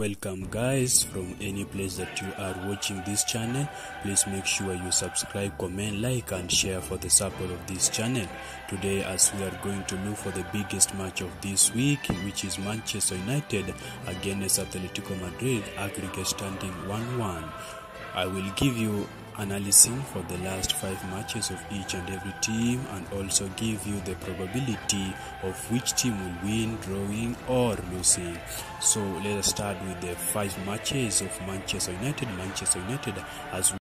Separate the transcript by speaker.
Speaker 1: welcome guys from any place that you are watching this channel. Please make sure you subscribe comment like and share for the support of this channel. Today as we are going to look for the biggest match of this week which is manchester united against atletico madrid aggregate standing 1-1 i will give you analyzing for the last five matches of each and every team and also give you the probability of which team will win drawing or losing. So let us start with the five matches of manchester united manchester united as